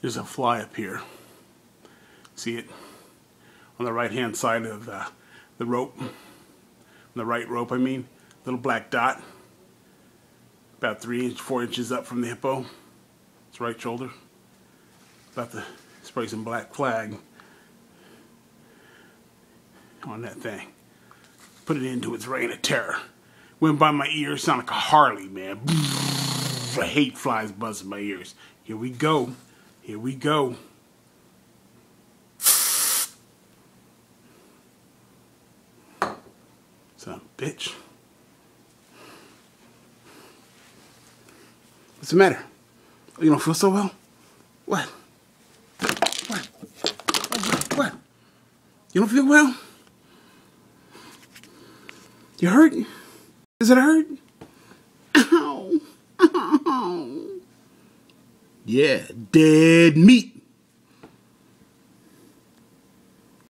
There's a fly up here. See it? On the right hand side of uh, the rope. On the right rope, I mean. Little black dot. About three inch, four inches up from the hippo. Its right shoulder. About to spray some black flag on that thing. Put it into its reign of terror. Went by my ears, sounded like a Harley, man. I hate flies buzzing my ears. Here we go. Here we go. Son bitch. What's the matter? Oh, you don't feel so well? What? What? What? You don't feel well? You hurt? Does it hurt? Ow. Ow. Yeah, dead meat.